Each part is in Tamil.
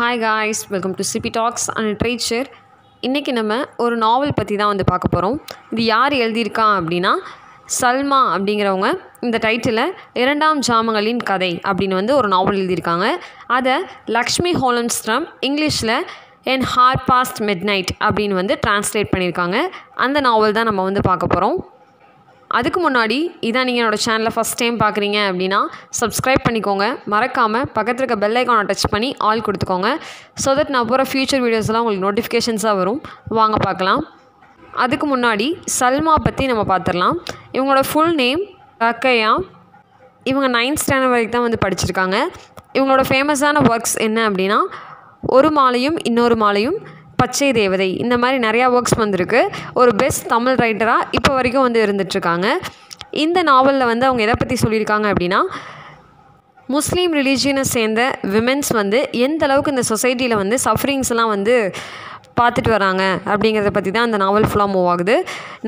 Hi guys welcome to CB talks and treasure இன்றைக்கி நம்ம ஒரு நாவல் பற்றி தான் வந்து பார்க்க போகிறோம் இது யார் எழுதியிருக்கா அப்படின்னா சல்மா அப்படிங்கிறவங்க. இந்த டைட்டிலை இரண்டாம் ஜாமங்களின் கதை அப்படின்னு வந்து ஒரு நாவல் எழுதியிருக்காங்க. அதை லக்ஷ்மி ஹோலன்ஸ்ட்ரம் இங்கிலீஷில் an hour past midnight அப்படின்னு வந்து டிரான்ஸ்லேட் பண்ணியிருக்காங்க. அந்த நாவல் தான் நம்ம வந்து பார்க்க போகிறோம் அதுக்கு முன்னாடி இதான் நீங்கள் என்னோடய சேனலை ஃபஸ்ட் டைம் பார்க்குறீங்க அப்படின்னா சப்ஸ்கிரைப் பண்ணிக்கோங்க. மறக்காமல் பக்கத்தில் இருக்க பெல் ஐக்கானை டச் பண்ணி ஆல் கொடுத்துக்கோங்க. ஸோ தட் நான் போகிற ஃப்யூச்சர் வீடியோஸ்லாம் உங்களுக்கு நோட்டிஃபிகேஷன்ஸாக வரும். வாங்க பார்க்கலாம். அதுக்கு முன்னாடி சல்மா பற்றி நம்ம பார்த்துடலாம் இவங்களோட ஃபுல் நேம் ரக்கையா. இவங்க நைன்த் ஸ்டாண்டர்ட் வரைக்கும் தான் வந்து படிச்சிருக்காங்க. இவங்களோட ஃபேமஸான ஒர்க்ஸ் என்ன அப்படின்னா ஒரு மாலையும் இன்னொரு மாலையும் பச்சை தேவதை. இந்த மாதிரி நிறையா ஒர்க்ஸ் வந்திருக்கு. ஒரு பெஸ்ட் தமிழ் ரைட்டராக இப்போ வரைக்கும் வந்து இருந்துகிட்ருக்காங்க இந்த நாவலில் வந்து அவங்க எதை பற்றி சொல்லியிருக்காங்க அப்படின்னா முஸ்லீம் ரிலீஜியனை சேர்ந்த விமென்ஸ் வந்து எந்த அளவுக்கு இந்த சொசைட்டியில் வந்து சஃபரிங்ஸ்லாம் வந்து பார்த்துட்டு வராங்க அப்படிங்கிறத பற்றி தான் அந்த நாவல் ஃபுல்லாக மூவ் ஆகுது.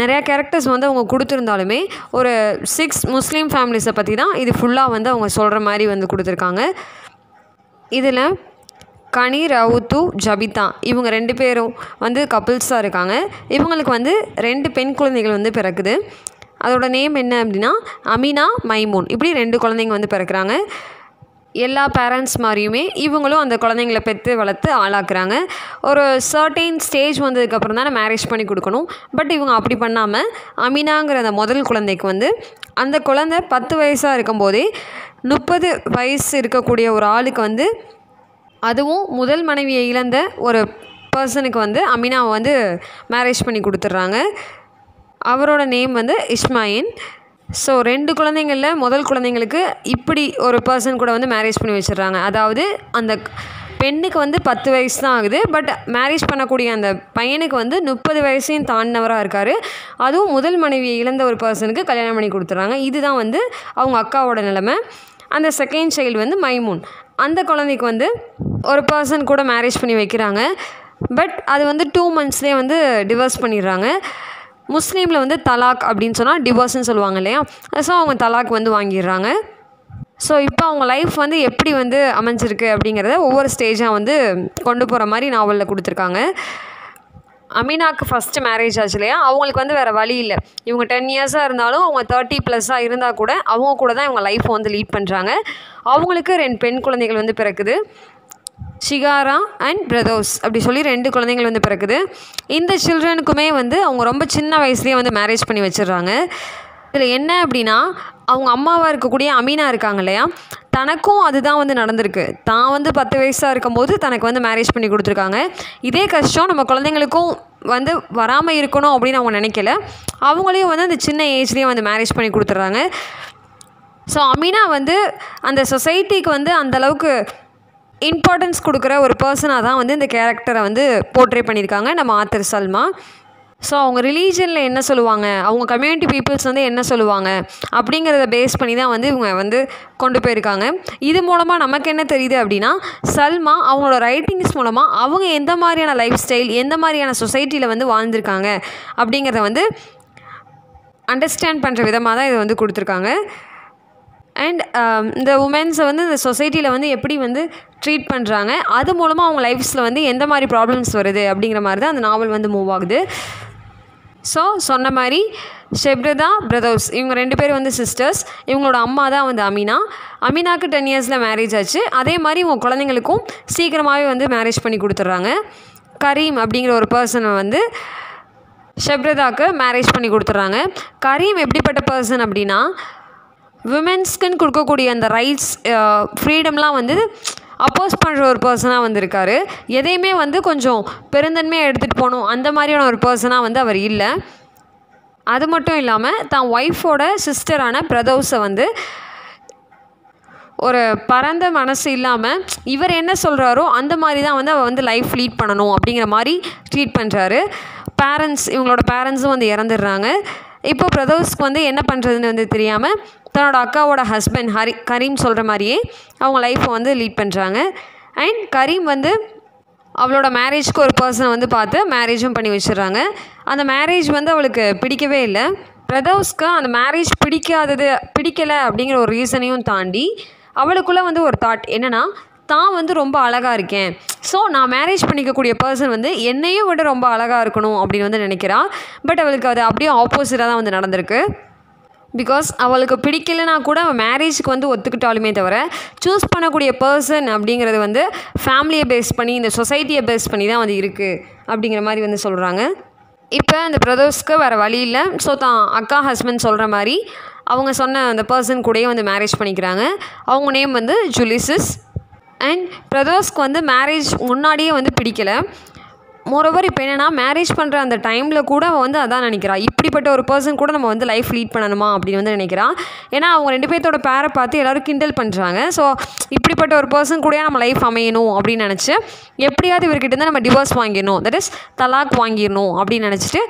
நிறையா கேரக்டர்ஸ் வந்து அவங்க கொடுத்துருந்தாலுமே ஒரு சிக்ஸ் முஸ்லீம் ஃபேமிலிஸை பற்றி தான் இது ஃபுல்லாக வந்து அவங்க சொல்கிற மாதிரி வந்து கொடுத்துருக்காங்க. இதில் கனி ரவுத்து ஜபிதா. இவங்க ரெண்டு பேரும் வந்து கப்புள்ஸாக இருக்காங்க. இவங்களுக்கு வந்து ரெண்டு பெண் குழந்தைகள் வந்து பிறக்குது. அதோட நேம் என்ன அப்படின்னா அமினா மைமூன். இப்படி ரெண்டு குழந்தைங்க வந்து பிறக்கிறாங்க. எல்லா பேரண்ட்ஸ் மாதிரியுமே இவங்களும் அந்த குழந்தைங்கள பெற்று வளர்த்து ஆளாக்குறாங்க. ஒரு சர்டைன் ஸ்டேஜ் வந்ததுக்கப்புறம் தான் மேரேஜ் பண்ணி கொடுக்கணும். பட் இவங்க அப்படி பண்ணாமல் அமினாங்கிற அந்த முதல் குழந்தைக்கு வந்து அந்த குழந்தை பத்து வயசாக இருக்கும்போதே முப்பது வயசு இருக்கக்கூடிய ஒரு ஆளுக்கு வந்து அதுவும் முதல் மனைவியை இழந்த ஒரு பர்சனுக்கு வந்து அமினாவை வந்து மேரேஜ் பண்ணி கொடுத்துட்றாங்க. அவரோட நேம் வந்து இஸ்மாயின் ஸோ ரெண்டு குழந்தைங்களில் முதல் குழந்தைங்களுக்கு இப்படி ஒரு பர்சன் கூட வந்து மேரேஜ் பண்ணி வச்சிடுறாங்க. அதாவது அந்த பெண்ணுக்கு வந்து பத்து வயசு தான் ஆகுது. பட் மேரேஜ் பண்ணக்கூடிய அந்த பையனுக்கு வந்து முப்பது வயசையும் தாண்டினவராக இருக்கார். அதுவும் முதல் மனைவியை இழந்த ஒரு பர்சனுக்கு கல்யாணம் பண்ணி கொடுத்துட்றாங்க. இதுதான் வந்து அவங்க அக்காவோட நிலைமை. அந்த செகண்ட் சைல்டு வந்து மைமூன். அந்த குழந்தைக்கு வந்து ஒரு பர்சன் கூட மேரேஜ் பண்ணி வைக்கிறாங்க. பட் அது வந்து டூ மந்த்ஸ்லேயே வந்து டிவோர்ஸ் பண்ணிடுறாங்க. முஸ்லீமில் வந்து தலாக் அப்படின்னு சொன்னால் டிவோர்ஸ்னு சொல்லுவாங்க இல்லையா? ஸோ அவங்க தலாக் வந்து வாங்கிடுறாங்க. ஸோ இப்போ அவங்க லைஃப் வந்து எப்படி வந்து அமைஞ்சிருக்கு அப்படிங்கிறத ஒவ்வொரு ஸ்டேஜாக வந்து கொண்டு போகிற மாதிரி நாவலில் கொடுத்துருக்காங்க. அமீனாக்கு ஃபஸ்ட்டு மேரேஜ் ஆச்சு இல்லையா? அவங்களுக்கு வந்து வேறு வழி இல்லை. இவங்க டென் இயர்ஸாக இருந்தாலும் அவங்க தேர்ட்டி ப்ளஸ்ஸாக இருந்தால் கூட அவங்க கூட தான் இவங்க லைஃப்பை வந்து லீட் பண்ணுறாங்க அவங்களுக்கு ரெண்டு பெண் குழந்தைகள் வந்து பிறக்குது. ஷிகாரா அண்ட் பிரதோஸ் அப்படி சொல்லி ரெண்டு குழந்தைங்கள் வந்து பிறக்குது. இந்த சில்ட்ரனுக்குமே வந்து அவங்க ரொம்ப சின்ன வயசுலேயே வந்து மேரேஜ் பண்ணி வச்சிடுறாங்க. இதில் என்ன அப்படின்னா அவங்க அம்மாவாக இருக்கக்கூடிய அமீனா இருக்காங்க இல்லையா? தனக்கும் அதுதான் வந்து நடந்திருக்கு. தான் வந்து பத்து வயசாக இருக்கும்போது தனக்கு வந்து மேரேஜ் பண்ணி கொடுத்துருக்காங்க. இதே கஷ்டம் நம்ம குழந்தைங்களுக்கும் வந்து வராமல் இருக்கணும் அப்படின்னு அவங்க நினைக்கல. அவங்களையும் வந்து அந்த சின்ன ஏஜ்லேயே வந்து மேரேஜ் பண்ணி கொடுத்துட்றாங்க. ஸோ அமீனா வந்து அந்த சொசைட்டிக்கு வந்து அந்தளவுக்கு இம்பார்ட்டன்ஸ் கொடுக்குற ஒரு பர்சனாக தான் வந்து இந்த கேரக்டரை வந்து போர்ட்ரே பண்ணியிருக்காங்க. நம்ம ஆத்தர் சல்மா. ஸோ அவங்க ரிலீஜனில் என்ன சொல்லுவாங்க? அவங்க கம்யூனிட்டி பீப்புள்ஸ் வந்து என்ன சொல்லுவாங்க? அப்படிங்கிறத பேஸ் பண்ணி தான் வந்து இவங்க வந்து கொண்டு போயிருக்காங்க. இது மூலமாக நமக்கு என்ன தெரியுது அப்படின்னா சல்மா அவங்களோட ரைட்டிங்ஸ் மூலமாக அவங்க எந்த மாதிரியான லைஃப் ஸ்டைல் எந்த மாதிரியான சொசைட்டியில் வந்து வாழ்ந்திருக்காங்க அப்படிங்கிறத வந்து அண்டர்ஸ்டாண்ட் பண்ணுற விதமாக தான் இதை வந்து கொடுத்துருக்காங்க. அண்ட் um, இந்த உமன்ஸை வந்து இந்த சொசைட்டியில் வந்து எப்படி வந்து ட்ரீட் பண்ணுறாங்க அது மூலமாக அவங்க லைஃப்ஸில் வந்து எந்த மாதிரி ப்ராப்ளம்ஸ் வருது அப்படிங்கிற மாதிரி தான் அந்த நாவல் வந்து மூவ் ஆகுது. ஸோ சொன்ன மாதிரி ஷெப்ரதா பிரதர்ஸ் இவங்க ரெண்டு பேரும் வந்து சிஸ்டர்ஸ் இவங்களோட அம்மா தான் வந்து அமீனா. அமீனாக்கு டென் இயர்ஸில் மேரேஜ் ஆச்சு. அதே மாதிரி இவங்க குழந்தைங்களுக்கும் சீக்கிரமாகவே வந்து மேரேஜ் பண்ணி கொடுத்துட்றாங்க. கரீம் அப்படிங்கிற ஒரு பர்சனை வந்து ஷெப்ரதாக்கு மேரேஜ் பண்ணி கொடுத்துட்றாங்க. கரீம் எப்படிப்பட்ட பர்சன் அப்படின்னா விமென்ஸ்க்குன்னு கொடுக்கக்கூடிய அந்த ரைட்ஸ் ஃப்ரீடம்லாம் வந்து அப்போஸ் பண்ணுற ஒரு பர்சனாக வந்திருக்காரு. எதையுமே வந்து கொஞ்சம் பெருந்தன்மையாக எடுத்துகிட்டு போகணும். அந்த மாதிரியான ஒரு பர்சனாக வந்து அவர் இல்லை. அது மட்டும் இல்லாமல் தான் ஒய்ஃபோட சிஸ்டரான பிரதோஸை வந்து ஒரு பரந்த மனசு இல்லாமல் இவர் என்ன சொல்கிறாரோ அந்த மாதிரி தான் வந்து அவள் வந்து லைஃப் லீட் பண்ணணும் அப்படிங்கிற மாதிரி ட்ரீட் பண்ணுறாரு பேரண்ட்ஸ் இவங்களோட பேரண்ட்ஸும் வந்து இறந்துடுறாங்க. இப்போ பிரதோஸ்க்கு வந்து என்ன பண்ணுறதுன்னு வந்து தெரியாமல் தன்னோட அக்காவோட ஹஸ்பண்ட் ஹரி கரீம் சொல்கிற மாதிரியே அவங்க லைஃப்பை வந்து லீட் பண்ணுறாங்க அண்ட் கரீம் வந்து அவளோட மேரேஜ்க்கு ஒரு பர்சனை வந்து பார்த்து மேரேஜும் பண்ணி வச்சிடுறாங்க. அந்த மேரேஜ் வந்து அவளுக்கு பிடிக்கவே இல்லை. பிரதோஸ்க்கு அந்த மேரேஜ் பிடிக்காதது பிடிக்கலை அப்படிங்கிற ஒரு ரீசனையும் தாண்டி அவளுக்குள்ளே வந்து ஒரு தாட் என்னென்னா தான் வந்து ரொம்ப அழகாக இருக்கேன். ஸோ நான் மேரேஜ் பண்ணிக்கக்கூடிய பர்சன் வந்து என்னையும் விட ரொம்ப அழகாக இருக்கணும் அப்படின்னு வந்து நினைக்கிறாள் பட் அவளுக்கு அது அப்படியே ஆப்போசிட்டாக தான் வந்து நடந்திருக்கு. பிகாஸ் அவளுக்கு பிடிக்கலைன்னா கூட அவள் மேரேஜுக்கு வந்து ஒத்துக்கிட்டாலுமே தவிர சூஸ் பண்ணக்கூடிய பர்சன் அப்படிங்கிறது வந்து ஃபேமிலியை பேஸ் பண்ணி இந்த சொசைட்டியை பேஸ் பண்ணி தான் வந்து இருக்குது அப்படிங்கிற மாதிரி வந்து சொல்கிறாங்க இப்போ அந்த பிரதோஸ்க்கு வேறு வழி இல்லை. ஸோ தான் அக்கா ஹஸ்பண்ட் சொல்கிற மாதிரி அவங்க சொன்ன அந்த பர்சன் கூடயே வந்து மேரேஜ் பண்ணிக்கிறாங்க. அவங்க நேம் வந்து ஜுலிசிஸ் அண்ட் பிரதோஸ்க்கு வந்து மேரேஜ் முன்னாடியே வந்து பிடிக்கலை. மோரோவர் இப்போ என்னென்னா மேரேஜ் பண்ணுற அந்த டைமில் கூட அவள் வந்து அதான் நினைக்கிறா. இப்படிப்பட்ட ஒரு பர்சன் கூட நம்ம வந்து லைஃப் லீட் பண்ணணுமா அப்படின்னு வந்து நினைக்கிறா. ஏன்னா அவங்க ரெண்டு பேர்த்தோட பேரை பார்த்து எல்லோரும் கிண்டல் பண்ணுறாங்க ஸோ இப்படிப்பட்ட ஒரு பர்சன் கூட நம்ம லைஃப் அமையணும் அப்படின்னு நினச்சி எப்படியாவது இவர்கிட்ட இருந்து நம்ம டிவோர்ஸ் வாங்கிடணும். தட் இஸ் தலாக் வாங்கிடணும் அப்படின்னு நினச்சிட்டு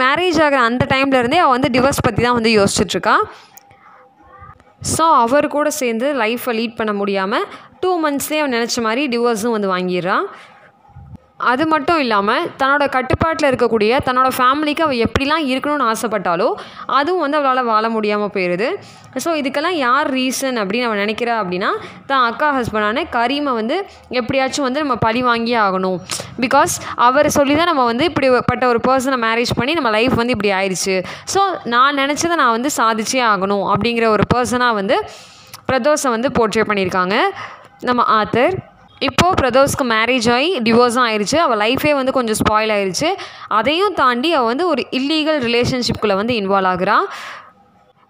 மேரேஜ் ஆகிற அந்த டைம்ல இருந்தே அவள் வந்து டிவோர்ஸ் பற்றி தான் வந்து யோசிச்சுட்ருக்கா ஸோ அவர் கூட சேர்ந்து லைஃப்பை லீட் பண்ண முடியாமல் டூ மந்த்ஸ்லேயே அவன் நினச்ச மாதிரி டிவோர்ஸும் வந்து வாங்கிடுறான். அது மட்டும் இல்லாமல் தன்னோட கட்டுப்பாட்டில் இருக்கக்கூடிய தன்னோட ஃபேமிலிக்கு அவள் எப்படிலாம் இருக்கணும்னு ஆசைப்பட்டாலோ அதுவும் வந்து அவளால் வாழ முடியாமல் போயிடுது ஸோ இதுக்கெல்லாம் யார் ரீசன் அப்படின்னு அவன் நினைக்கிறா அப்படின்னா தான் அக்கா ஹஸ்பண்டான கரீமை வந்து எப்படியாச்சும் வந்து நம்ம பழி வாங்கியே ஆகணும். பிகாஸ் அவர் சொல்லி தான் நம்ம வந்து இப்படி பட்ட ஒரு பர்சனை மேரேஜ் பண்ணி நம்ம லைஃப் வந்து இப்படி ஆயிடுச்சு ஸோ நான் நினச்சதை நான் வந்து சாதிச்சே ஆகணும் அப்படிங்கிற ஒரு பர்சனாக வந்து பிரதோஷை வந்து போர்ட்ரே பண்ணியிருக்காங்க. நம்ம ஆத்தர் இப்போது பிரதோஸ்க்கு மேரேஜ் ஆகி டிவோர்ஸும் ஆயிடுச்சு அவள் லைஃபே வந்து கொஞ்சம் ஸ்பாயில் ஆயிடுச்சு அதையும் தாண்டி அவள் வந்து ஒரு இல்லீகல் ரிலேஷன்ஷிப்குள்ளே வந்து இன்வால்வ் ஆகுறா.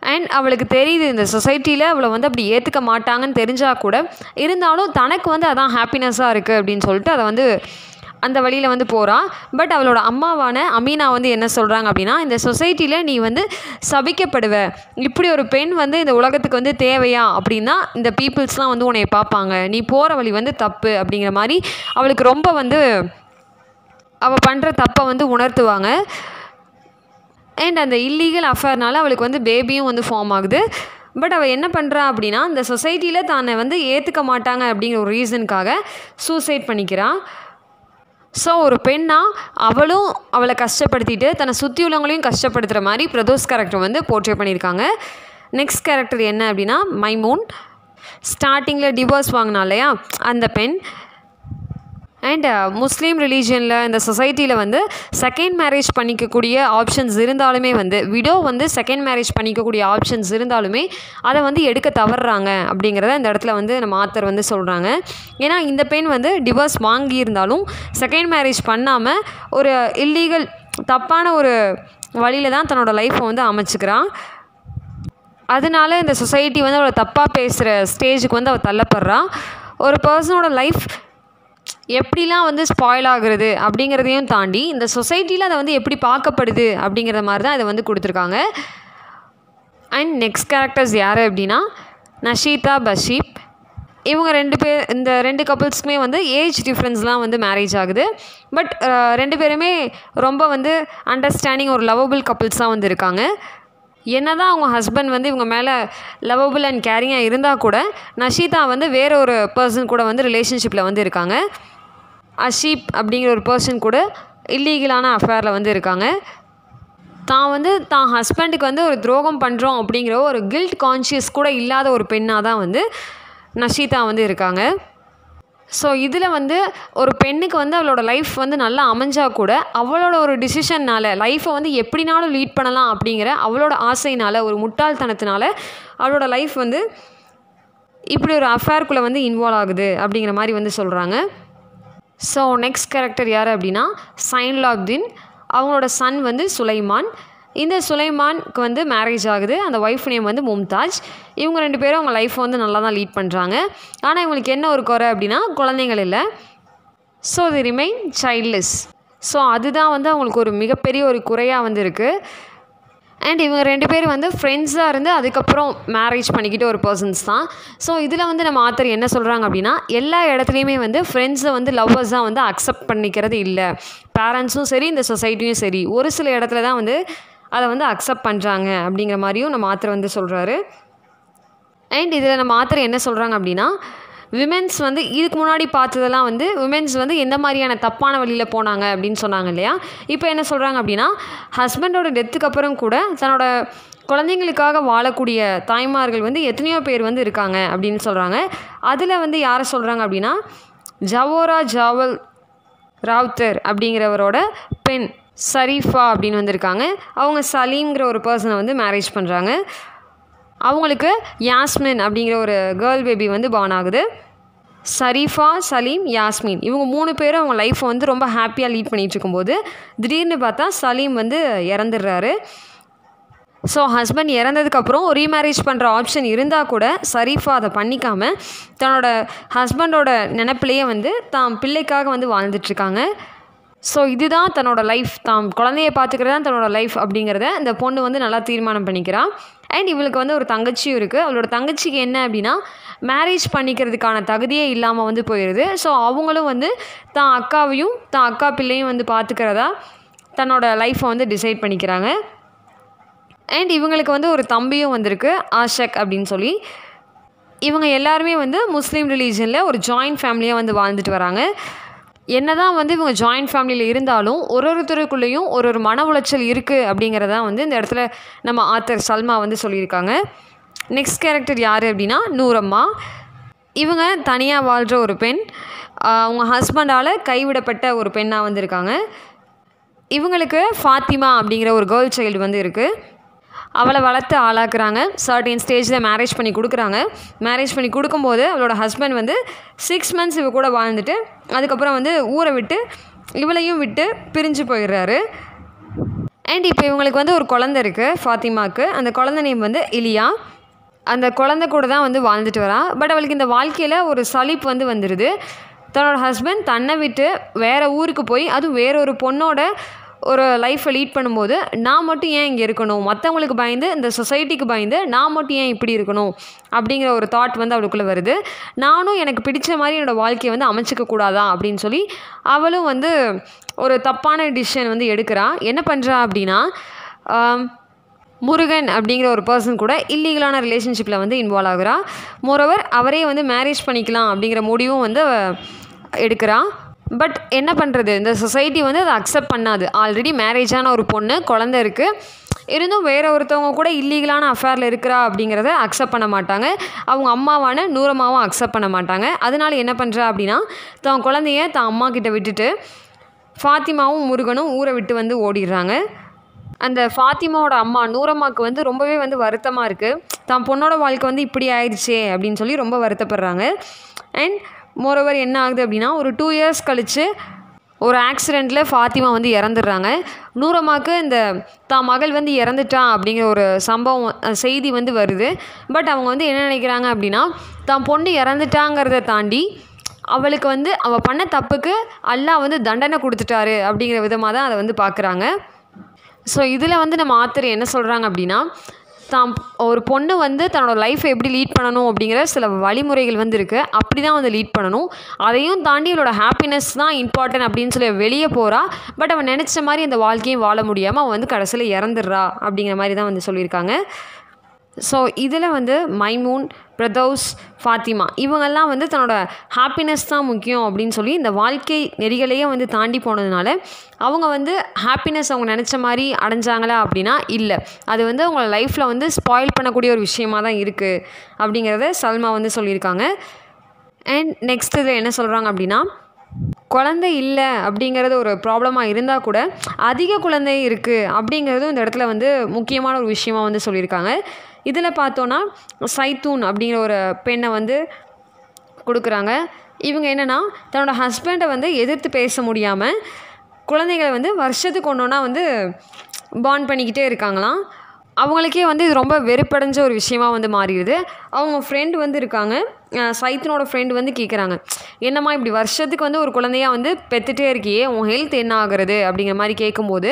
அண்ட் அவளுக்கு தெரியுது இந்த சொசைட்டியில் அவளை வந்து அப்படி ஏற்றுக்க மாட்டாங்கன்னு தெரிஞ்சால் கூட இருந்தாலும் தனக்கு வந்து அதான் ஹாப்பினஸ்ஸாக இருக்குது அப்படின்னு சொல்லிட்டு அதை வந்து அந்த வழியில் வந்து போகிறான் பட் அவளோட அம்மாவான அமீனா வந்து என்ன சொல்கிறாங்க அப்படின்னா இந்த சொசைட்டியில் நீ வந்து சபிக்கப்படுவ. இப்படி ஒரு பெண் வந்து இந்த உலகத்துக்கு வந்து தேவையா அப்படின்னா இந்த பீப்புள்ஸ்லாம் வந்து உன்னை பார்ப்பாங்க. நீ போகிற வழி வந்து தப்பு அப்படிங்கிற மாதிரி அவளுக்கு ரொம்ப வந்து அவள் பண்ணுற தப்பை வந்து உணர்த்துவாங்க. அண்ட் அந்த இல்லீகல் அஃபேர்னால அவளுக்கு வந்து பேபியும் வந்து ஃபார்ம் ஆகுது. பட் அவள் என்ன பண்ணுறா அப்படின்னா இந்த சொசைட்டியில் தன்னை வந்து ஏற்றுக்க மாட்டாங்க அப்படிங்கிற ஒரு ரீசனுக்காக சூசைட் பண்ணிக்கிறான் ஸோ ஒரு பெண்ணா அவளும் அவளை கஷ்டப்படுத்திட்டு தன்னை சுற்றி உள்ளவங்களையும் கஷ்டப்படுத்துகிற மாதிரி பிரதோஷ் கேரக்டர் வந்து போர்ட்ரே பண்ணியிருக்காங்க. நெக்ஸ்ட் கேரக்டர் என்ன அப்படின்னா மைமூன். ஸ்டார்டிங்கில் டிவோர்ஸ் வாங்கினா இல்லையா அந்த பெண் அண்ட் முஸ்லீம் ரிலீஜியனில் இந்த சொசைட்டியில் வந்து செகண்ட் மேரேஜ் பண்ணிக்கக்கூடிய ஆப்ஷன்ஸ் இருந்தாலுமே வந்து விடோ வந்து செகண்ட் மேரேஜ் பண்ணிக்கக்கூடிய ஆப்ஷன்ஸ் இருந்தாலுமே அதை வந்து எடுக்க தவறுறாங்க அப்படிங்கிறத இந்த இடத்துல வந்து நம்ம ஆத்தர் வந்து சொல்கிறாங்க ஏன்னா இந்த பெண் வந்து டிவோர்ஸ் வாங்கியிருந்தாலும் செகண்ட் மேரேஜ் பண்ணாமல் ஒரு இல்லீகல் தப்பான ஒரு வழியில் தான் தன்னோட லைஃப்பை வந்து அமைச்சுக்கிறான் அதனால இந்த சொசைட்டி வந்து அவளை தப்பாக பேசுகிற ஸ்டேஜுக்கு வந்து அவள் தள்ளப்படுறான் ஒரு பர்சனோட லைஃப் எப்படிலாம் வந்து ஸ்பாயில் ஆகுறது அப்படிங்கிறதையும் தாண்டி இந்த சொசைட்டியில் அதை வந்து எப்படி பார்க்கப்படுது அப்படிங்கிற மாதிரி தான் இதை வந்து கொடுத்துருக்காங்க. அண்ட் நெக்ஸ்ட் கேரக்டர்ஸ் யார் அப்படின்னா நஷீதா பஷீப். இவங்க ரெண்டு பேர் இந்த ரெண்டு கப்புள்ஸ்க்குமே வந்து ஏஜ் டிஃப்ரென்ஸ்லாம் வந்து மேரேஜ் ஆகுது. பட் ரெண்டு பேருமே ரொம்ப வந்து அண்டர்ஸ்டாண்டிங் ஒரு லவ்வபிள் கப்புள்ஸாக வந்து இருக்காங்க. என்ன தான் அவங்க ஹஸ்பண்ட் வந்து இவங்க மேலே லவபிள் அண்ட் கேரிங்காக இருந்தால் கூட நஷீதா வந்து வேற ஒரு பர்சன் கூட வந்து ரிலேஷன்ஷிப்பில் வந்து இருக்காங்க. அஷீப் அப்படிங்கிற ஒரு பர்சன் கூட இல்லீகலான அஃபேரில் வந்து இருக்காங்க. தான் வந்து தான் ஹஸ்பண்டுக்கு வந்து ஒரு துரோகம் பண்ணுறோம் அப்படிங்கிற ஒரு கில்ட் கான்ஷியஸ் கூட இல்லாத ஒரு பெண்ணாக தான் வந்து நஷீதா வந்து இருக்காங்க. ஸோ இதில் வந்து ஒரு பெண்ணுக்கு வந்து அவளோட லைஃப் வந்து நல்லா அமைஞ்சால் கூட அவளோட ஒரு டிசிஷன்னால் லைஃப்பை வந்து எப்படினாலும் லீட் பண்ணலாம் அப்படிங்கிற அவளோட ஆசையினால் ஒரு முட்டாள்தனத்தினால அவளோட லைஃப் வந்து இப்படி ஒரு அஃபேர்க்குள்ளே வந்து இன்வால்வ் ஆகுது அப்படிங்கிற மாதிரி வந்து சொல்கிறாங்க ஸோ நெக்ஸ்ட் கேரக்டர் யார் அப்படின்னா? சைன்லாப்தின் அவங்களோட சன் வந்து சுலைமான் இந்த சுலைமானுக்கு வந்து மேரேஜ் ஆகுது. அந்த ஒய்ஃப் நேம் வந்து மும்தாஜ். இவங்க ரெண்டு பேரும் அவங்க லைஃப்பை வந்து நல்லா தான் லீட் பண்ணுறாங்க ஆனால் இவங்களுக்கு என்ன ஒரு குறை அப்படின்னா குழந்தைங்கள் இல்லை. So they remain childless so அதுதான் வந்து அவங்களுக்கு ஒரு மிகப்பெரிய ஒரு குறையாக வந்து இருக்குது அண்ட் இவங்க ரெண்டு பேரும் வந்து ஃப்ரெண்ட்ஸாக இருந்து அதுக்கப்புறம் மேரேஜ் பண்ணிக்கிட்ட ஒரு பர்சன்ஸ் தான். ஸோ இதில் வந்து நம்ம ஆத்தர் என்ன சொல்கிறாங்க அப்படின்னா எல்லா இடத்துலையுமே வந்து ஃப்ரெண்ட்ஸை வந்து லவ்வர்ஸாக வந்து அக்செப்ட் பண்ணிக்கிறது இல்லை. பேரண்ட்ஸும் சரி இந்த சொசைட்டியும் சரி. ஒரு சில இடத்துல தான் வந்து அதை வந்து அக்செப்ட் பண்ணுறாங்க அப்படிங்கிற மாதிரியும் நம்ம ஆத்தர் வந்து சொல்கிறாரு அண்ட் இதில் நம்ம ஆத்தர் என்ன சொல்கிறாங்க அப்படின்னா விமென்ஸ் வந்து இதுக்கு முன்னாடி பார்த்ததெல்லாம் வந்து விமென்ஸ் வந்து எந்த மாதிரியான தப்பான வழியில் போனாங்க அப்படின்னு சொன்னாங்க இல்லையா? இப்போ என்ன சொல்கிறாங்க அப்படின்னா ஹஸ்பண்டோட டெத்துக்கு அப்புறம் கூட தன்னோட குழந்தைங்களுக்காக வாழக்கூடிய தாய்மார்கள் வந்து எத்தனையோ பேர் வந்து இருக்காங்க அப்படின்னு சொல்கிறாங்க அதில் வந்து யாரை சொல்கிறாங்க அப்படின்னா ஜவோரா ஜாவல் ராவுத்தர் அப்படிங்கிறவரோட பெண். சரீஃபா அப்படின்னு வந்திருக்காங்க. அவங்க சலீம்ங்கிற ஒரு பர்சனை வந்து மேரேஜ் பண்ணுறாங்க அவங்களுக்கு யாஸ்மின் அப்படிங்கிற ஒரு கேர்ள் பேபி வந்து பார்ன் ஆகுது. சரீஃபா சலீம் யாஸ்மின். இவங்க மூணு பேரும் அவங்க லைஃப்பை வந்து ரொம்ப ஹாப்பியாக லீட் பண்ணிகிட்டு இருக்கும்போது திடீர்னு பார்த்தா சலீம் வந்து இறந்துடுறாரு. ஸோ ஹஸ்பண்ட் இறந்ததுக்கப்புறம் ரீமேரேஜ் பண்ணுற ஆப்ஷன் இருந்தால் கூட சரீஃபா அதை பண்ணிக்காமல் தன்னோட ஹஸ்பண்டோட நினப்பிலேயே வந்து தான் பிள்ளைக்காக வந்து வாழ்ந்துட்டுருக்காங்க ஸோ இதுதான் தன்னோட லைஃப் தாம். குழந்தைய பார்த்துக்கிறது தான் தன்னோட லைஃப் அப்படிங்கிறத இந்த பொண்ணு வந்து நல்லா தீர்மானம் பண்ணிக்கிறான் அண்ட் இவளுக்கு வந்து ஒரு தங்கச்சியும் இருக்குது அவளோட தங்கச்சிக்கு என்ன அப்படின்னா மேரேஜ் பண்ணிக்கிறதுக்கான தகுதியே இல்லாமல் வந்து போயிடுது ஸோ அவங்களும் வந்து தான் அக்காவையும் தான் அக்கா பிள்ளையும் வந்து பார்த்துக்கிறதா தன்னோட லைஃப்பை வந்து டிசைட் பண்ணிக்கிறாங்க. அண்ட் இவங்களுக்கு வந்து ஒரு தம்பியும் வந்திருக்கு ஆஷக் அப்படின்னு சொல்லி. இவங்க எல்லாருமே வந்து முஸ்லீம் ரிலீஜனில் ஒரு ஜாயிண்ட் ஃபேமிலியாக வந்து வாழ்ந்துட்டு வராங்க. என்ன தான் வந்து இவங்க ஜாயிண்ட் ஃபேமிலியில் இருந்தாலும் ஒரு ஒருத்தருக்குள்ளேயும் ஒரு ஒரு மன உளைச்சல் இருக்குது அப்படிங்கிறதான் வந்து இந்த இடத்துல நம்ம ஆத்தர் சல்மா வந்து சொல்லியிருக்காங்க. நெக்ஸ்ட் கேரக்டர் யார் அப்படின்னா நூரம்மா. இவங்க தனியாக வாழ்கிற ஒரு பெண். அவங்க ஹஸ்பண்டால் கைவிடப்பட்ட ஒரு பெண்ணாக வந்திருக்காங்க. இவங்களுக்கு ஃபாத்திமா அப்படிங்கிற ஒரு கேர்ள் சைல்டு வந்து இருக்குது அவளை வளர்த்து ஆளாக்குறாங்க. சர்டின் ஸ்டேஜில் மேரேஜ் பண்ணி கொடுக்குறாங்க. மேரேஜ் பண்ணி கொடுக்கும்போது அவளோட ஹஸ்பண்ட் வந்து சிக்ஸ் மந்த்ஸ் இவ கூட வாழ்ந்துட்டு அதுக்கப்புறம் வந்து ஊரை விட்டு இவளையும் விட்டு பிரிஞ்சு போயிடுறாரு. அண்ட் இப்போ இவங்களுக்கு வந்து ஒரு குழந்த இருக்குது ஃபாத்திமாவுக்கு அந்த குழந்தை நேம் வந்து இலியா. அந்த குழந்தை கூட தான் வந்து வாழ்ந்துட்டு வரா. பட் அவளுக்கு இந்த வாழ்க்கையில் ஒரு சலிப்பு வந்து வந்துடுது தன்னோட ஹஸ்பண்ட் தன்னை விட்டு வேறு ஊருக்கு போய் அதுவும் வேற ஒரு பொண்ணோட ஒரு லைஃப்பை லீட் பண்ணும்போது நான் மட்டும் ஏன் இங்கே இருக்கணும்? மற்றவங்களுக்கு பயந்து இந்த சொசைட்டிக்கு பயந்து நான் மட்டும் ஏன் இப்படி இருக்கணும்? அப்படிங்கிற ஒரு தாட் வந்து அவளுக்குள்ளே வருது. நானும் எனக்கு பிடிச்ச மாதிரி என்னோடய வாழ்க்கையை வந்து அமைச்சிக்க கூடாதா? அப்படின்னு சொல்லி அவளும் வந்து ஒரு தப்பான டிசிஷன் வந்து எடுக்கிறா. என்ன பண்ணுறா அப்படின்னா முருகன் அப்படிங்கிற ஒரு பர்சன் கூட இல்லீகலான ரிலேஷன்ஷிப்பில் வந்து இன்வால்வ் ஆகுறா. மோரோவர் அவரே வந்து மேரேஜ் பண்ணிக்கலாம் அப்படிங்கிற முடிவும் வந்து அவ எடுக்கிறா. பட் என்ன பண்ணுறது இந்த சொசைட்டி வந்து அதை அக்செப்ட் பண்ணாது. ஆல்ரெடி மேரேஜான ஒரு பொண்ணு குழந்த இருக்குது இருந்தும் வேறு ஒருத்தவங்க கூட இல்லீகலான அஃபேரில் இருக்கிறா அப்படிங்கிறத அக்செப்ட் பண்ண மாட்டாங்க. அவங்க அம்மாவான நூறமாவும் அக்செப்ட் பண்ண மாட்டாங்க. அதனால் என்ன பண்ணுறா அப்படின்னா தான் குழந்தைய தான் அம்மா கிட்ட விட்டுட்டு ஃபாத்திமாவும் முருகனும் ஊரை விட்டு வந்து ஓடிடுறாங்க. அந்த ஃபாத்திமாவோட அம்மா நூறம்மாவுக்கு வந்து ரொம்பவே வந்து வருத்தமாக இருக்குது தான் பொண்ணோட வாழ்க்கை வந்து இப்படி ஆயிடுச்சே அப்படின்னு சொல்லி ரொம்ப வருத்தப்படுறாங்க. அண்ட் மோரோவர் என்ன ஆகுது அப்படின்னா ஒரு டூ இயர்ஸ் கழித்து ஒரு ஆக்சிடெண்ட்டில் ஃபாத்திமா வந்து இறந்துடுறாங்க. நூரமாக்கு இந்த தான் மகள் வந்து இறந்துட்டா அப்படிங்கிற ஒரு சம்பவம் செய்தி வந்து வருது. பட் அவங்க வந்து என்ன நினைக்கிறாங்க அப்படின்னா தான் பொண்ணு இறந்துட்டாங்கிறத தாண்டி அவளுக்கு வந்து அவள் பண்ண தப்புக்கு அல்லாஹ் வந்து தண்டனை கொடுத்துட்டாரு அப்படிங்கிற விதமாக தான் அதை வந்து பார்க்குறாங்க ஸோ இதில் வந்து நம்ம ஆத்தர் என்ன சொல்கிறாங்க அப்படின்னா தான் ஒரு பொண்ணு வந்து தன்னோட லைஃப்பை எப்படி லீட் பண்ணணும் அப்படிங்கிற சில வழிமுறைகள் வந்து இருக்குது அப்படி தான் வந்து லீட் பண்ணணும். அதையும் தாண்டி அவளோட ஹாப்பினஸ் தான் இம்பார்ட்டன்ட் அப்படின்னு சொல்லி வெளியே போகிறா பட் அவன் நினச்ச மாதிரி அந்த வாழ்க்கையும் வாழ முடியாமல் அவன் வந்து கடைசியில் இறந்துடுறா அப்படிங்கிற மாதிரி தான் வந்து சொல்லியிருக்காங்க. ஸோ இதில் வந்து மைமூன் பிரதோஸ் ஃபாத்திமா இவங்கெல்லாம் வந்து தன்னோட ஹாப்பினஸ் தான் முக்கியம் அப்படின்னு சொல்லி இந்த வாழ்க்கை நெறிகளையே வந்து தாண்டி போனதுனால அவங்க வந்து ஹாப்பினஸ் அவங்க நினச்ச மாதிரி அடைஞ்சாங்களா அப்படின்னா இல்லை. அது வந்து அவங்க லைஃப்பில் வந்து ஸ்பாயில் பண்ணக்கூடிய ஒரு விஷயமா தான் இருக்குது அப்படிங்கிறத சல்மா வந்து சொல்லியிருக்காங்க. அண்ட் நெக்ஸ்ட் இதில் என்ன சொல்கிறாங்க அப்படின்னா குழந்தை இல்லை அப்படிங்கிறது ஒரு ப்ராப்ளமாக இருந்தால் கூட அதிக குழந்தை இருக்குது அப்படிங்கிறதும் இந்த இடத்துல வந்து முக்கியமான ஒரு விஷயமாக வந்து சொல்லியிருக்காங்க. இதில் பார்த்தோன்னா சைத்தூன் அப்படிங்கிற ஒரு பெண்ணை வந்து கொடுக்குறாங்க. இவங்க என்னென்னா தன்னோட ஹஸ்பண்டை வந்து எதிர்த்து பேச முடியாமல் குழந்தைகளை வந்து வருஷத்துக்கு ஒன்றுனா வந்து பாண்ட் பண்ணிக்கிட்டே இருக்காங்களாம். அவங்களுக்கே வந்து இது ரொம்ப வெறுப்படைஞ்ச ஒரு விஷயமா வந்து மாறிடுது. அவங்க ஃப்ரெண்டு வந்து இருக்காங்க. சைத்தனோட ஃப்ரெண்டு வந்து கேட்குறாங்க என்னம்மா இப்படி வருஷத்துக்கு வந்து ஒரு குழந்தையா வந்து பெற்றுட்டே இருக்கியே உன் ஹெல்த் என்ன ஆகுறது? அப்படிங்கிற மாதிரி கேட்கும்போது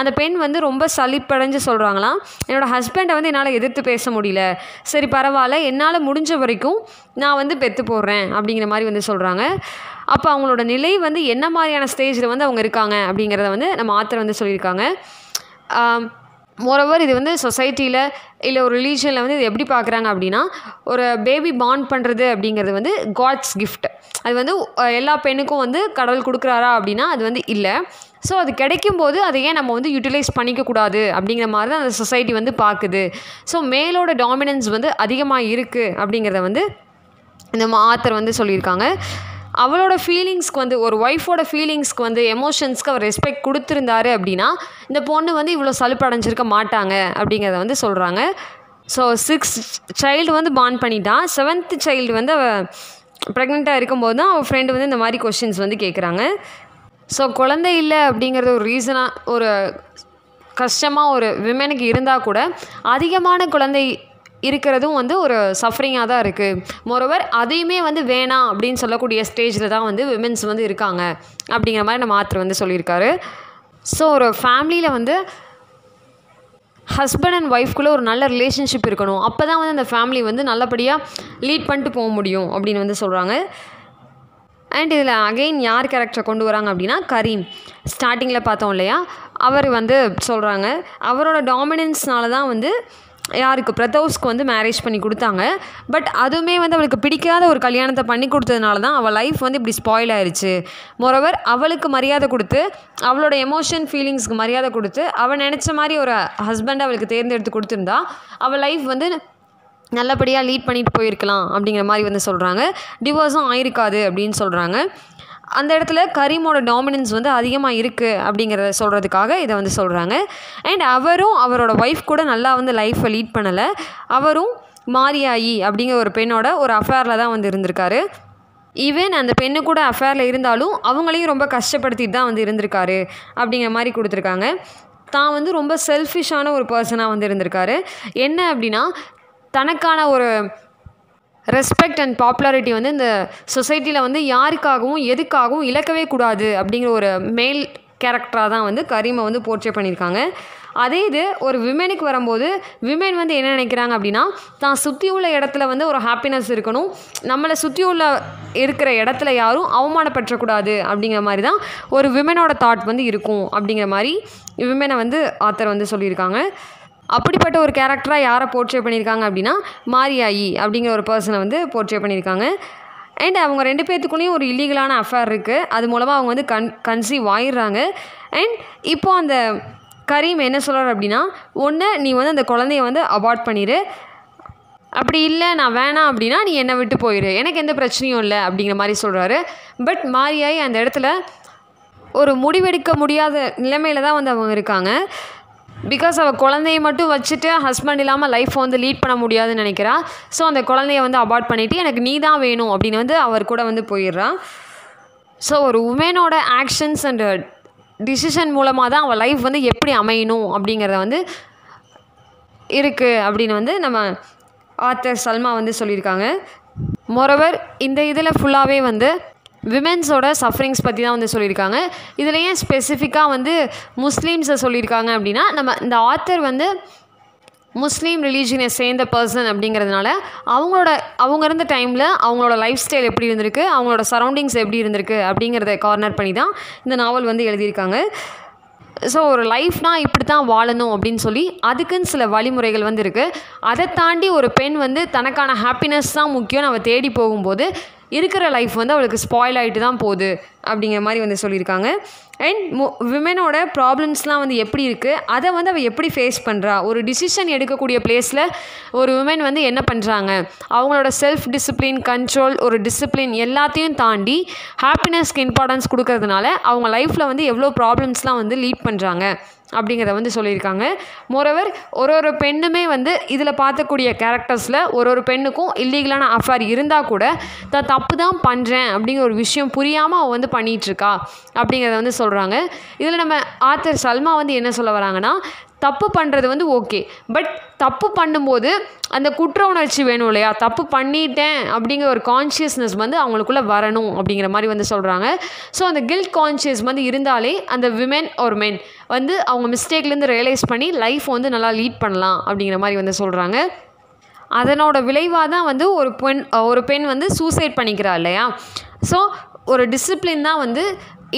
அந்த பெண் வந்து ரொம்ப சளிப்படைஞ்சு சொல்கிறாங்களாம் என்னோடய ஹஸ்பண்டை வந்து என்னால் எதிர்த்து பேச முடியல. சரி பரவாயில்ல. என்னால் முடிஞ்ச வரைக்கும் நான் வந்து பெற்று போடுறேன் அப்படிங்கிற மாதிரி வந்து சொல்கிறாங்க அப்போ அவங்களோட நிலை வந்து என்ன மாதிரியான ஸ்டேஜில் வந்து அவங்க இருக்காங்க அப்படிங்கிறத வந்து நம்ம ஆத்தர் வந்து சொல்லியிருக்காங்க. மோரோவர் இது வந்து சொசைட்டியில் இல்லை ஒரு ரிலீஜனில் வந்து இது எப்படி பார்க்குறாங்க அப்படின்னா ஒரு பேபி பாண்ட் பண்ணுறது அப்படிங்கிறது வந்து காட்ஸ் கிஃப்ட் அது வந்து எல்லா பெண்ணுக்கும் வந்து கடவுள் கொடுக்குறாரா அப்படின்னா அது வந்து இல்லை. ஸோ அது கிடைக்கும்போது அதை ஏன் நம்ம வந்து யூட்டிலைஸ் பண்ணிக்கக்கூடாது அப்படிங்கிற மாதிரி தான் அந்த சொசைட்டி வந்து பார்க்குது. ஸோ மேலோட டாமினன்ஸ் வந்து அதிகமாக இருக்குது அப்படிங்கிறத வந்து இந்த ஆத்தர் வந்து சொல்லியிருக்காங்க. அவளோட ஃபீலிங்ஸ்க்கு வந்து ஒரு ஒய்ஃபோட ஃபீலிங்ஸ்க்கு வந்து எமோஷன்ஸ்க்கு அவர் ரெஸ்பெக்ட் கொடுத்துருந்தாரு அப்படின்னா இந்த பொண்ணு வந்து இவ்வளோ சலுப்படைஞ்சிருக்க மாட்டாங்க அப்படிங்கிறத வந்து சொல்கிறாங்க ஸோ சிக்ஸ் சைல்டு வந்து பான் பண்ணிட்டான் செவன்த் சைல்டு வந்து அவள் ப்ரெக்னெண்ட்டாக இருக்கும்போது தான் அவள் ஃப்ரெண்டு வந்து இந்த மாதிரி கொஷின்ஸ் வந்து கேட்குறாங்க ஸோ குழந்தை இல்லை அப்படிங்கிறது ஒரு ரீசனாக ஒரு கஷ்டமாக ஒரு விமனுக்கு இருந்தால் கூட அதிகமான குழந்தை இருக்கிறதும் வந்து ஒரு சஃபரிங்காக தான் இருக்குது மொரோவர் அதையுமே வந்து வேணாம் அப்படின்னு சொல்லக்கூடிய ஸ்டேஜில் தான் வந்து விமென்ஸ் வந்து இருக்காங்க. அப்படிங்கிற மாதிரி நம்ம ஆத்தர் வந்து சொல்லியிருக்காரு. ஸோ ஒரு ஃபேமிலியில் வந்து ஹஸ்பண்ட் அண்ட் ஒய்ஃப்குள்ளே ஒரு நல்ல ரிலேஷன்ஷிப் இருக்கணும். அப்போ தான் வந்து அந்த ஃபேமிலி வந்து நல்லபடியாக லீட் பண்ணிட்டு போக முடியும் அப்படின்னு வந்து சொல்கிறாங்க அண்ட் இதில் அகெயின் யார் கேரக்டரை கொண்டு வராங்க அப்படின்னா கரீம். ஸ்டார்டிங்கில் பார்த்தோம் இல்லையா? அவர் வந்து சொல்கிறாங்க அவரோட டாமினன்ஸ்னால தான் வந்து யாருக்கு பிரதோஸ்க்கு வந்து மேரேஜ் பண்ணி கொடுத்தாங்க. பட் அதுவுமே வந்து அவளுக்கு பிடிக்காத ஒரு கல்யாணத்தை பண்ணி கொடுத்ததுனால தான் அவள் லைஃப் வந்து இப்படி ஸ்பாயில் ஆயிடுச்சு மொரவர் அவளுக்கு மரியாதை கொடுத்து அவளோட எமோஷன் ஃபீலிங்ஸ்க்கு மரியாதை கொடுத்து அவள் நினச்ச மாதிரி ஒரு ஹஸ்பண்ட் அவளுக்கு தேர்ந்தெடுத்து கொடுத்துருந்தா அவள் லைஃப் வந்து நல்லபடியாக லீட் பண்ணிட்டு போயிருக்கலாம் அப்படிங்கிற மாதிரி வந்து சொல்கிறாங்க டிவோர்ஸும் ஆயிருக்காது அப்படின்னு சொல்கிறாங்க அந்த இடத்துல கரீமோட டாமினன்ஸ் வந்து அதிகமாக இருக்குது அப்படிங்கிறத சொல்கிறதுக்காக இதை வந்து சொல்கிறாங்க அண்ட் அவரும் அவரோட ஒய்ஃப் கூட நல்லா வந்து லைஃப்பை லீட் பண்ணலை. அவரும் மாரியாயி அப்படிங்கிற ஒரு பெண்ணோட ஒரு அஃபேரில் தான் வந்து இருந்திருக்காரு. ஈவன் அந்த பெண்ணு கூட அஃபேரில் இருந்தாலும் அவங்களையும் ரொம்ப கஷ்டப்படுத்திட்டு தான் வந்து இருந்திருக்காரு அப்படிங்கிற மாதிரி கொடுத்துருக்காங்க. தான் வந்து ரொம்ப செல்ஃபிஷான ஒரு பர்சனாக வந்து இருந்திருக்காரு. என்ன அப்படின்னா தனக்கான ஒரு ரெஸ்பெக்ட் அண்ட் பாப்புலாரிட்டி வந்து இந்த சொசைட்டியில் வந்து யாருக்காகவும் எதுக்காகவும் இழக்கவே கூடாது அப்படிங்கிற ஒரு மேல் கேரக்டராக தான் வந்து கரீமை வந்து போர்ட்ரே பண்ணியிருக்காங்க. அதே இது ஒரு விமெனுக்கு வரும்போது விமென் வந்து என்ன நினைக்கிறாங்க அப்படின்னா தான் சுற்றி உள்ள இடத்துல வந்து ஒரு ஹாப்பினஸ் இருக்கணும். நம்மளை சுற்றி உள்ள இருக்கிற இடத்துல யாரும் அவமானப்பற்றக்கூடாது அப்படிங்கிற மாதிரி தான் ஒரு விமனோட தாட் வந்து இருக்கும் அப்படிங்கிற மாதிரி விமனை வந்து ஆத்தர் வந்து சொல்லியிருக்காங்க. அப்படிப்பட்ட ஒரு கேரக்டராக யாரை போர்ட்ரே பண்ணியிருக்காங்க அப்படின்னா மாரியாயி அப்படிங்கிற ஒரு பர்சனை வந்து போர்ட்ரே பண்ணியிருக்காங்க. அண்ட் அவங்க ரெண்டு பேர்த்துக்குள்ளேயும் ஒரு இல்லீகலான அஃபேர் இருக்குது அது மூலமாக அவங்க வந்து கன் கன்சீவ் ஆயிடுறாங்க. அண்ட் இப்போ அந்த கரீம் என்ன சொல்கிறார் அப்படின்னா ஒன்று நீ வந்து அந்த குழந்தைய வந்து அபார்ட் பண்ணிடு அப்படி இல்லை நான் வேணாம் அப்படின்னா நீ என்னை விட்டு போயிடு எனக்கு எந்த பிரச்சனையும் இல்லை அப்படிங்கிற மாதிரி சொல்கிறாரு பட் மாரியாயி அந்த இடத்துல ஒரு முடிவெடுக்க முடியாத நிலைமையில தான் வந்து அவங்க இருக்காங்க. பிகாஸ் அவள் குழந்தைய மட்டும் வச்சுட்டு ஹஸ்பண்ட் இல்லாமல் லைஃப்பை வந்து லீட் பண்ண முடியாதுன்னு நினைக்கிறா. ஸோ அந்த குழந்தைய வந்து அபார்ட் பண்ணிவிட்டு எனக்கு நீ தான் வேணும் அப்படின்னு வந்து அவர் கூட வந்து போயிடுறா. ஸோ ஒரு உமனோட ஆக்ஷன்ஸ் அண்ட் டிசிஷன் மூலமாக தான் அவள் லைஃப் வந்து எப்படி அமையணும் அப்படிங்கிறத வந்து இருக்குது அப்படின்னு வந்து நம்ம ஆத்தர் சல்மா வந்து சொல்லியிருக்காங்க. மொரவர் இந்த இதில் ஃபுல்லாகவே வந்து விமென்ஸோட சஃபரிங்ஸ் பற்றி தான் வந்து சொல்லியிருக்காங்க. இதில் ஏன் ஸ்பெசிஃபிக்காக வந்து முஸ்லீம்ஸை சொல்லியிருக்காங்க அப்படின்னா நம்ம இந்த ஆத்தர் வந்து முஸ்லீம் ரிலீஜியனை சேர்ந்த பர்சன் அப்படிங்கிறதுனால அவங்களோட அவங்க இருந்த டைமில் அவங்களோட லைஃப் ஸ்டைல் எப்படி இருந்திருக்கு அவங்களோட சரௌண்டிங்ஸ் எப்படி இருந்திருக்கு அப்படிங்கிறத கார்னர் பண்ணி தான் இந்த நாவல் வந்து எழுதியிருக்காங்க. ஸோ ஒரு லைஃப்னா இப்படி தான் வாழணும் அப்படின்னு சொல்லி அதுக்குன்னு சில வழிமுறைகள் வந்து இருக்குது அதை தாண்டி ஒரு பெண் வந்து தனக்கான ஹாப்பினஸ் தான் முக்கியம் நம்ம தேடி போகும்போது இருக்கிற லைஃப் வந்து அவளுக்கு ஸ்பாயில் ஆகிட்டு தான் போகுது. அப்படிங்கிற மாதிரி வந்து சொல்லியிருக்காங்க. அண்ட் மோ விமனோட ப்ராப்ளம்ஸ்லாம் வந்து எப்படி இருக்குது அதை வந்து அவள் எப்படி ஃபேஸ் பண்ணுறா ஒரு டிசிஷன் எடுக்கக்கூடிய பிளேஸில் ஒரு விமன் வந்து என்ன பண்ணுறாங்க அவங்களோட செல்ஃப் டிசிப்ளின் கண்ட்ரோல் ஒரு டிசிப்ளின் எல்லாத்தையும் தாண்டி ஹாப்பினஸ்க்கு இம்பார்ட்டன்ஸ் கொடுக்கறதுனால அவங்க லைஃப்பில் வந்து எவ்வளோ ப்ராப்ளம்ஸ்லாம் வந்து லீட் பண்ணுறாங்க அப்படிங்கிறத வந்து சொல்லியிருக்காங்க. மோரோவர் ஒரு ஒரு பெண்ணுமே வந்து இதில் பார்க்கக்கூடிய கேரக்டர்ஸில் ஒரு ஒரு பெண்ணுக்கும் இல்லீகலான அஃபேர் இருந்தால் கூட தான் தப்பு தான் பண்ணுறேன் அப்படிங்கிற ஒரு விஷயம் புரியாமல் அவள் வந்து பண்ணிகிட்ருக்கா அப்படிங்கிறத வந்து சொல்கிறாங்க இதில் நம்ம ஆத்தர் சல்மா வந்து என்ன சொல்ல வராங்கன்னா தப்பு பண்ணுறது வந்து ஓகே. பட் தப்பு பண்ணும்போது அந்த குற்ற உணர்ச்சி வேணும் இல்லையா? தப்பு பண்ணிட்டேன் அப்படிங்கிற ஒரு கான்ஷியஸ்னஸ் வந்து அவங்களுக்குள்ளே வரணும் அப்படிங்கிற மாதிரி வந்து சொல்கிறாங்க ஸோ அந்த கில்ட் கான்ஷியஸ் வந்து இருந்தாலே அந்த விமென் ஒரு மென் வந்து அவங்க மிஸ்டேக்லேருந்து ரியலைஸ் பண்ணி லைஃப் வந்து நல்லா லீட் பண்ணலாம் அப்படிங்கிற மாதிரி வந்து சொல்கிறாங்க அதனோட விளைவாக தான் வந்து ஒரு பெண் ஒரு பெண் வந்து சூசைட் பண்ணிக்கிறா இல்லையா? ஸோ ஒரு டிசிப்ளின் தான் வந்து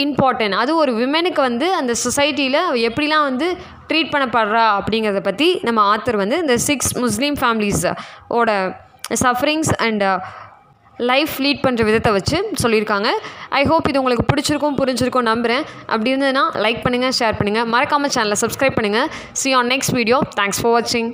இம்பார்ட்டன்ட் அது ஒரு விமனுக்கு வந்து அந்த சொசைட்டியில் எப்படிலாம் வந்து ட்ரீட் பண்ணப்படுறா அப்படிங்கிறத பற்றி நம்ம ஆத்தர் வந்து இந்த சிக்ஸ் முஸ்லீம் ஃபேமிலிஸ் ஓட சஃபரிங்ஸ் அண்ட் லைஃப் லீட் பண்ணுற விதத்தை வச்சு சொல்லியிருக்காங்க. ஐ ஹோப் இது உங்களுக்கு பிடிச்சிருக்கும் புரிஞ்சிருக்கும் நம்புகிறேன் அப்படி இருந்ததுன்னா லைக் பண்ணுங்கள் ஷேர் பண்ணுங்கள் மறக்காமல் சேனலை சப்ஸ்கிரைப் பண்ணுங்கள் see on next video thanks for வாட்சிங்